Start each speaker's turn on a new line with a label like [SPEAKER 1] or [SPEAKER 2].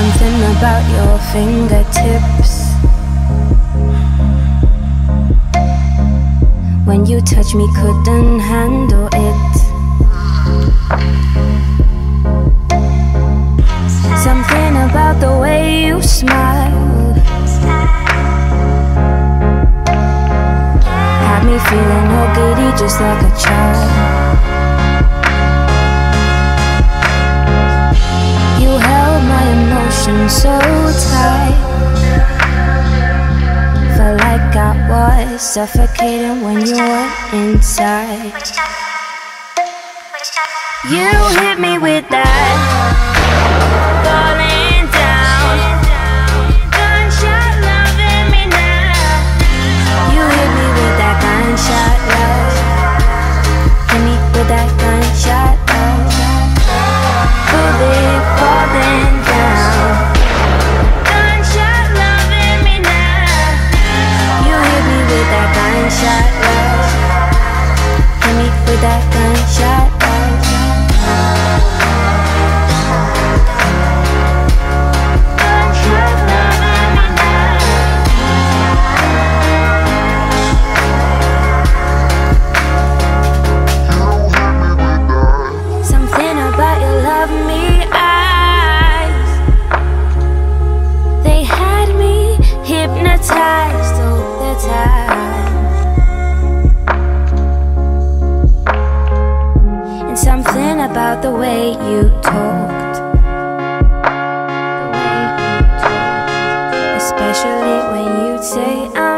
[SPEAKER 1] about your fingertips. When you touch me, couldn't handle it. Something about the way you smiled had me feeling all giddy, just like a child. Emotions so tight. Felt like I was suffocating when you were inside. You hit me with that gunshot about the way you talked. Especially when you'd say,